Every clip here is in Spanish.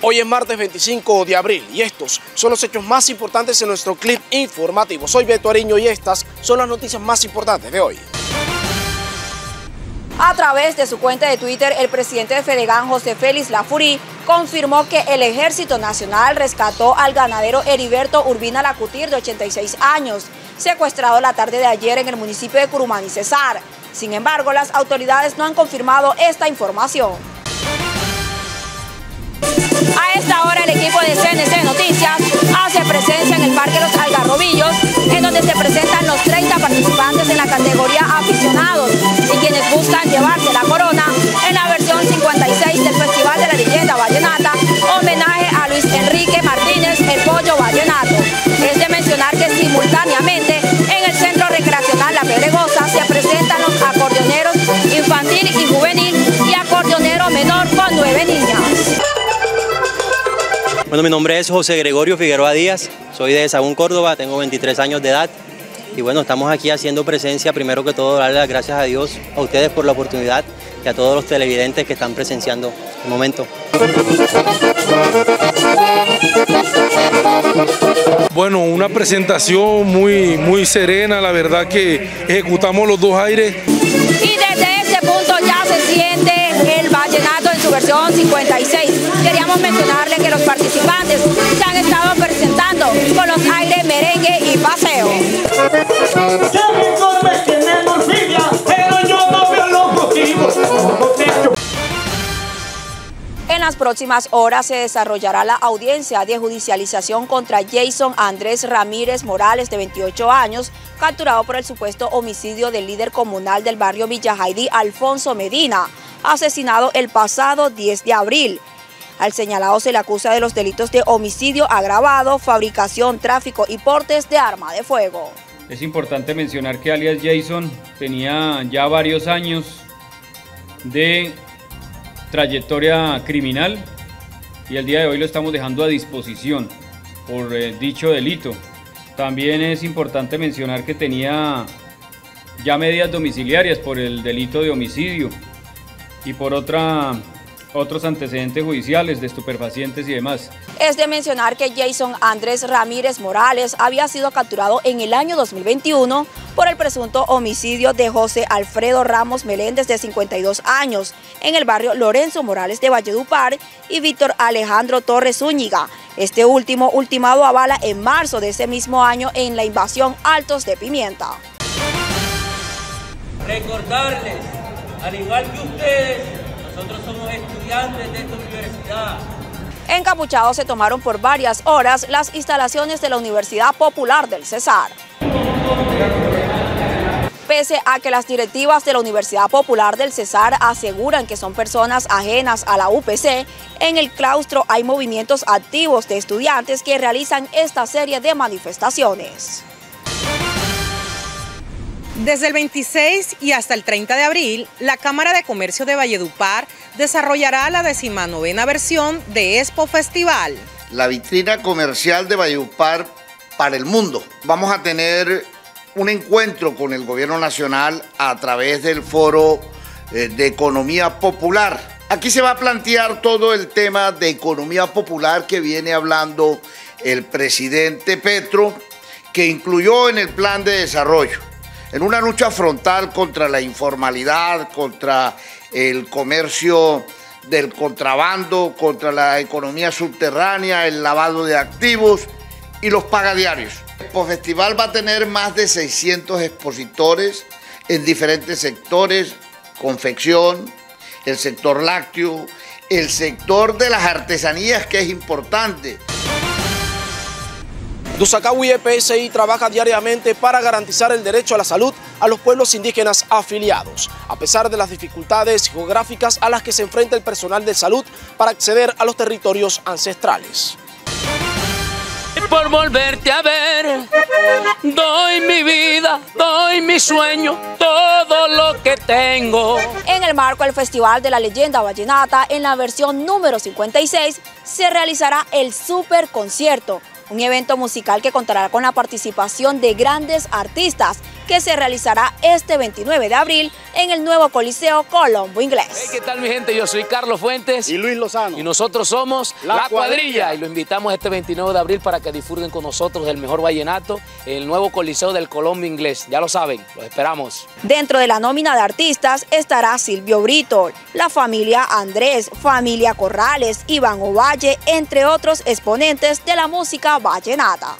Hoy es martes 25 de abril y estos son los hechos más importantes en nuestro clip informativo. Soy Beto Ariño y estas son las noticias más importantes de hoy. A través de su cuenta de Twitter, el presidente de Fedegan, José Félix Lafurí, confirmó que el Ejército Nacional rescató al ganadero Heriberto Urbina Lacutir, de 86 años, secuestrado la tarde de ayer en el municipio de Curumán Cesar. Sin embargo, las autoridades no han confirmado esta información. A esta hora el equipo de CNC Noticias hace presencia en el Parque Los Algarrobillos, en donde se presentan los 30 participantes en la categoría aficionados y quienes buscan llevarse la corona en la versión 56 del Festival de la Leyenda Vallenata, homenaje a Luis Enrique Martínez, el Pollo Vallenato. Es de mencionar que simultáneamente en el Centro Recreacional La Pedregosa se presentan los acordeoneros infantil y juvenil Bueno, mi nombre es José Gregorio Figueroa Díaz, soy de Sagún, Córdoba, tengo 23 años de edad y bueno, estamos aquí haciendo presencia, primero que todo darle las gracias a Dios, a ustedes por la oportunidad y a todos los televidentes que están presenciando el momento. Bueno, una presentación muy, muy serena, la verdad que ejecutamos los dos aires. Y desde este punto ya se siente el vallenato en su versión 56. Queríamos mencionarle que las próximas horas se desarrollará la audiencia de judicialización contra Jason Andrés Ramírez Morales, de 28 años, capturado por el supuesto homicidio del líder comunal del barrio Villa Haidí, Alfonso Medina, asesinado el pasado 10 de abril. Al señalado se le acusa de los delitos de homicidio agravado, fabricación, tráfico y portes de arma de fuego. Es importante mencionar que alias Jason tenía ya varios años de trayectoria criminal y el día de hoy lo estamos dejando a disposición por eh, dicho delito. También es importante mencionar que tenía ya medidas domiciliarias por el delito de homicidio y por otra, otros antecedentes judiciales de estupefacientes y demás. Es de mencionar que Jason Andrés Ramírez Morales había sido capturado en el año 2021 por el presunto homicidio de José Alfredo Ramos Meléndez, de 52 años, en el barrio Lorenzo Morales de Valledupar, y Víctor Alejandro Torres Zúñiga. Este último ultimado a bala en marzo de ese mismo año en la invasión Altos de Pimienta. Recordarles, al igual que ustedes, nosotros somos estudiantes de esta universidad. Encapuchados se tomaron por varias horas las instalaciones de la Universidad Popular del Cesar. Pese a que las directivas de la Universidad Popular del Cesar aseguran que son personas ajenas a la UPC, en el claustro hay movimientos activos de estudiantes que realizan esta serie de manifestaciones. Desde el 26 y hasta el 30 de abril, la Cámara de Comercio de Valledupar desarrollará la decimanovena versión de Expo Festival. La vitrina comercial de Valledupar para el mundo. Vamos a tener un encuentro con el gobierno nacional a través del foro eh, de economía popular. Aquí se va a plantear todo el tema de economía popular que viene hablando el presidente Petro, que incluyó en el plan de desarrollo en una lucha frontal contra la informalidad, contra el comercio del contrabando, contra la economía subterránea, el lavado de activos y los pagadiarios. El festival va a tener más de 600 expositores en diferentes sectores, confección, el sector lácteo, el sector de las artesanías que es importante. Dusacagui EPSI trabaja diariamente para garantizar el derecho a la salud a los pueblos indígenas afiliados, a pesar de las dificultades geográficas a las que se enfrenta el personal de salud para acceder a los territorios ancestrales. Por volverte a ver, doy mi vida, doy mi sueño, todo lo que tengo. En el marco del Festival de la Leyenda Vallenata, en la versión número 56, se realizará el Super Concierto, un evento musical que contará con la participación de grandes artistas, que se realizará este 29 de abril en el nuevo Coliseo Colombo Inglés. ¿Qué tal mi gente? Yo soy Carlos Fuentes. Y Luis Lozano. Y nosotros somos La, cuadrilla. Y lo invitamos este 29 de abril para que disfruten con nosotros el mejor vallenato en el nuevo Coliseo del Colombo Inglés. Ya lo saben, los esperamos. Dentro de la nómina de artistas estará Silvio Brito, la familia Andrés, familia Corrales, Iván Ovalle, entre otros exponentes de la música vallenata.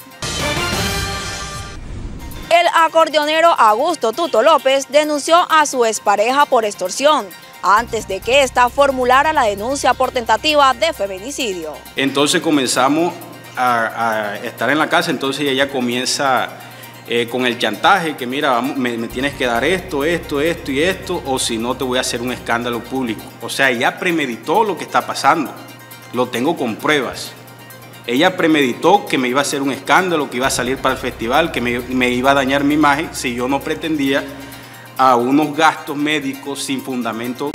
El acordeonero Augusto Tuto López denunció a su expareja por extorsión antes de que ésta formulara la denuncia por tentativa de feminicidio. Entonces comenzamos a, estar en la casa, entonces ella comienza eh, con el chantaje, que mira, me, me, tienes que dar esto, esto, esto y esto, o si no te voy a hacer un escándalo público. O sea, ella premeditó lo que está pasando, lo tengo con pruebas. Ella premeditó que me iba a hacer un escándalo, que iba a salir para el festival, que me, iba a dañar mi imagen si yo no pretendía a unos gastos médicos sin fundamento.